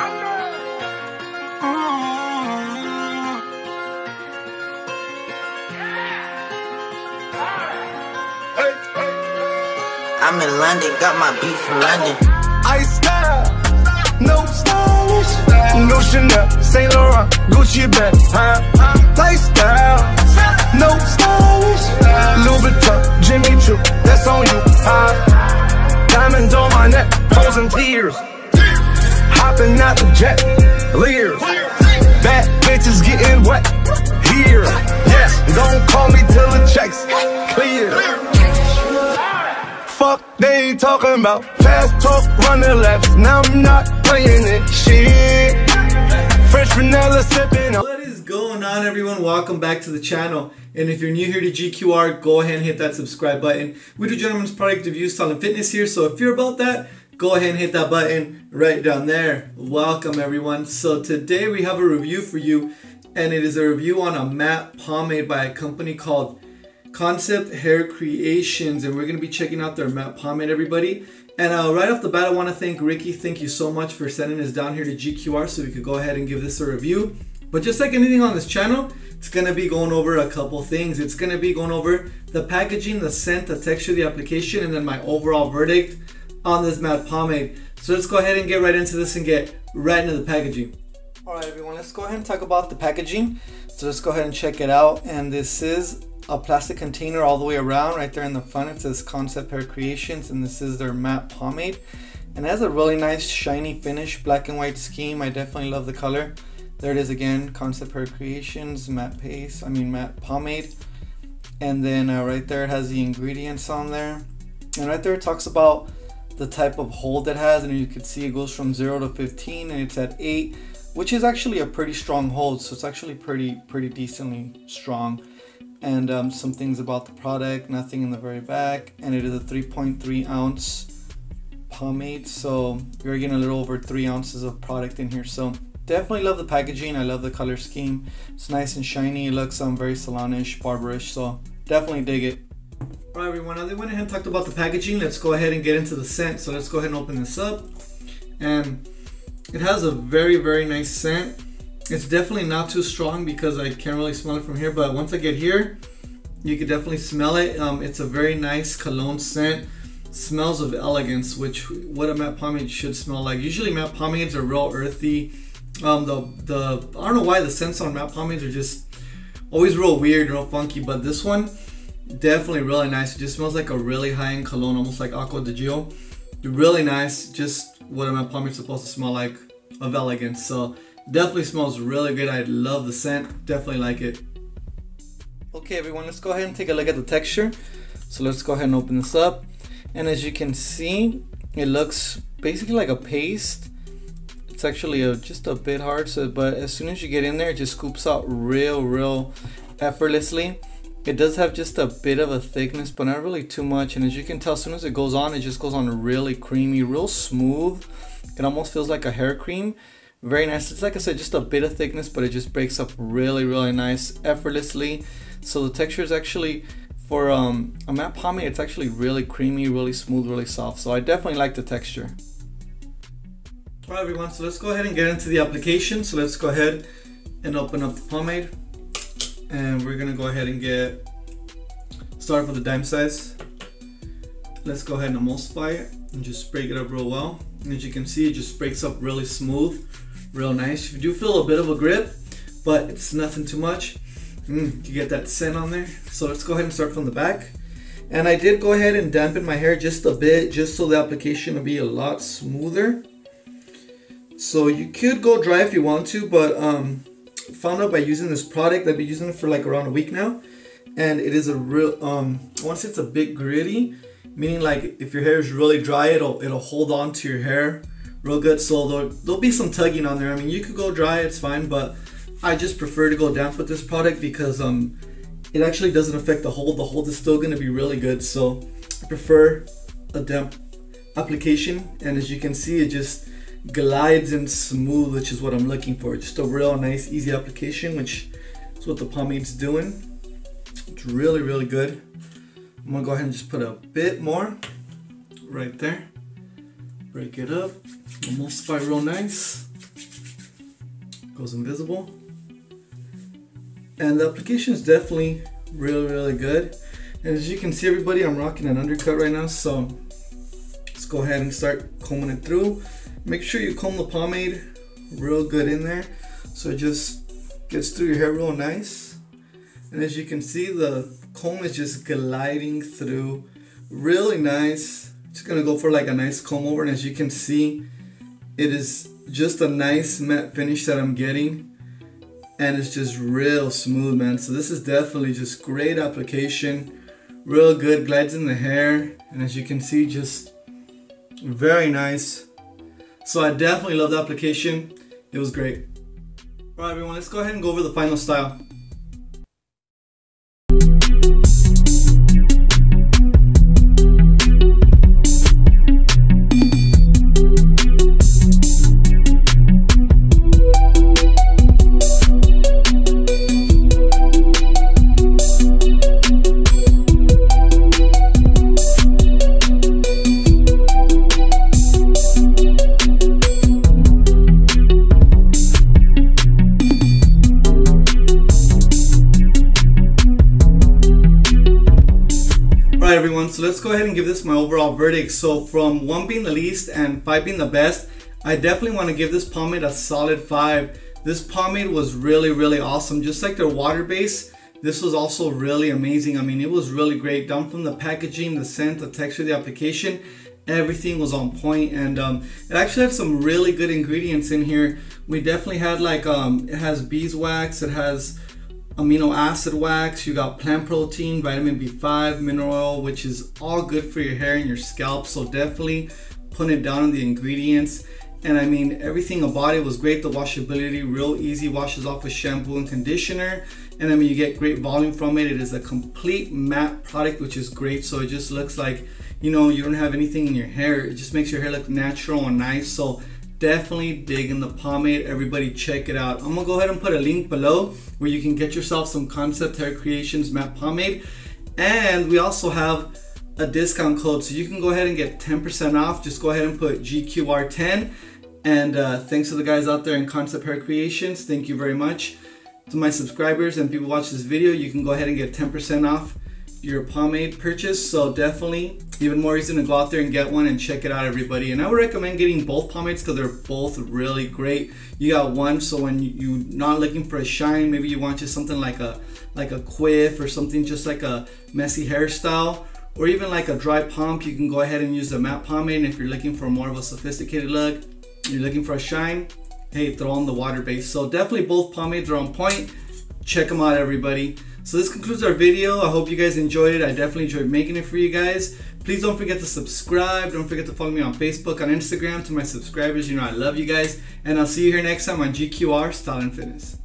I'm in London, got my beat from London. I style, no stylish, no Chanel, Saint Laurent, Gucci bag, huh? Lifestyle, no stylish, Louis Jimmy Choo, that's on you? Diamonds on my neck, frozen tears, hopping out the jet, leers, bad bitches getting wet here. Yes, don't call me till the checks clear. Fuck they talking about fast talk, running laps. Now I'm not playing it. Shit, fresh vanilla sipping. What is going on everyone? Welcome back to the channel. And if you're new here to GQR, go ahead and hit that subscribe button. We do gentlemen's product reviews, style and fitness here. So if you're about that, go ahead and hit that button right down there. Welcome everyone. So today we have a review for you and it is a review on a matte pomade by a company called Concept Hair Creations, and we're gonna be checking out their matte pomade, everybody. And uh, right off the bat, I want to thank Ricky. Thank you so much for sending us down here to GQR so we could go ahead and give this a review. But just like anything on this channel, it's gonna be going over a couple things. It's gonna be going over the packaging, the scent, the texture, the application, and then my overall verdict on this matte pomade. So let's go ahead and get right into this and get right into the packaging. Alright everyone, let's go ahead and talk about the packaging. So let's go ahead and check it out. And this is a plastic container all the way around. Right there in the front it says Concept Hair Creations and this is their matte pomade. And it has a really nice shiny finish, black and white scheme. I definitely love the color. There it is again, Concept Hair Creations, matte paste, I mean matte pomade. And then uh, right there it has the ingredients on there. And right there it talks about the type of hold it has and you can see it goes from 0 to 15 and it's at 8 which is actually a pretty strong hold so it's actually pretty pretty decently strong. And um, some things about the product nothing in the very back and it is a 3.3 ounce pomade so you're getting a little over three ounces of product in here. So definitely love the packaging I love the color scheme. It's nice and shiny it looks um, very salonish barberish so definitely dig it Alright everyone, now they went ahead and talked about the packaging. Let's go ahead and get into the scent. So let's go ahead and open this up. And it has a very, very nice scent. It's definitely not too strong because I can't really smell it from here. But once I get here, you can definitely smell it. Um, it's a very nice cologne scent. Smells of elegance, which what a matte pomade should smell like. Usually matte pomades are real earthy. Um, the, the I don't know why the scents on matte pomades are just always real weird, real funky. But this one, definitely really nice. It just smells like a really high-end cologne, almost like Acqua di Gio. Really nice, just what matte pomade is supposed to smell like of elegance. So definitely smells really good. I love the scent, definitely like it. Okay everyone, let's go ahead and take a look at the texture. So let's go ahead and open this up. And as you can see, it looks basically like a paste. It's actually a, just a bit hard, so but as soon as you get in there, it just scoops out real, real effortlessly. It does have just a bit of a thickness, but not really too much. And as you can tell, as soon as it goes on, it just goes on really creamy, real smooth. It almost feels like a hair cream. Very nice. It's like I said, just a bit of thickness, but it just breaks up really, really nice, effortlessly. So the texture is actually, for um, a matte pomade, it's actually really creamy, really smooth, really soft. So I definitely like the texture. Alright everyone, so let's go ahead and get into the application. So let's go ahead and open up the pomade and we're gonna go ahead and get start with the dime size. Let's go ahead and emulsify it and just break it up real well. And as you can see it just breaks up really smooth real nice. You do feel a bit of a grip but it's nothing too much mm, you get that scent on there. So let's go ahead and start from the back. And I did go ahead and dampen my hair just a bit just so the application will be a lot smoother. So you could go dry if you want to but um, found out by using this product. I've been using it for like around a week now. And it is a real, um, once it's a bit gritty, meaning like if your hair is really dry, it'll it'll hold on to your hair real good. So there'll, there'll be some tugging on there. I mean, you could go dry, it's fine, but I just prefer to go damp with this product because um, it actually doesn't affect the hold. The hold is still gonna be really good. So I prefer a damp application. And as you can see, it just glides in smooth, which is what I'm looking for. Just a real nice, easy application, which is what the pomade's doing. It's really, really good. I'm gonna go ahead and just put a bit more right there. Break it up, emulsify real nice. goes invisible. And the application is definitely really, really good. And as you can see, everybody, I'm rocking an undercut right now. So let's go ahead and start combing it through. Make sure you comb the pomade real good in there. So it just gets through your hair real nice. And as you can see, the comb is just gliding through really nice. Just gonna go for like a nice comb over. And as you can see, it is just a nice matte finish that I'm getting and it's just real smooth man so this is definitely just great application real good glides in the hair and as you can see just very nice so I definitely love the application. It was great. Alright everyone let's go ahead and go over the final style everyone, so let's go ahead and give this my overall verdict. So from 1 being the least and 5 being the best, I definitely want to give this pomade a solid 5. This pomade was really, really awesome. Just like their water base, this was also really amazing. I mean, it was really great. Down from the packaging, the scent, the texture the application, everything was on point and um, it actually had some really good ingredients in here. We definitely had like, um, it has beeswax, it has amino acid wax, you got plant protein, vitamin B5, mineral oil, which is all good for your hair and your scalp. So definitely put it down on the ingredients. And I mean, everything about it was great. The washability, real easy, washes off with shampoo and conditioner. And I mean, you get great volume from it. It is a complete matte product, which is great. So it just looks like, you know, you don't have anything in your hair. It just makes your hair look natural and nice. So definitely digging the pomade. Everybody check it out. I'm gonna go ahead and put a link below where you can get yourself some concept hair creations matte pomade. And we also have a discount code so you can go ahead and get 10% off. Just go ahead and put gqr10 and uh, thanks to the guys out there in concept hair creations. Thank you very much. To my subscribers and people watch this video you can go ahead and get 10% off your pomade purchase so definitely even more reason to go out there and get one and check it out everybody. And i would recommend getting both pomades because they're both really great. You got one so when you're not looking for a shine maybe you want just something like a like a quiff or something just like a messy hairstyle or even like a dry pump you can go ahead and use the matte pomade and if you're looking for more of a sophisticated look you're looking for a shine hey throw on the water base. So definitely both pomades are on point check them out everybody so this concludes our video. I hope you guys enjoyed it. I definitely enjoyed making it for you guys. Please don't forget to subscribe. Don't forget to follow me on Facebook, on Instagram. To my subscribers, you know I love you guys. And I'll see you here next time on GQR Style and Fitness.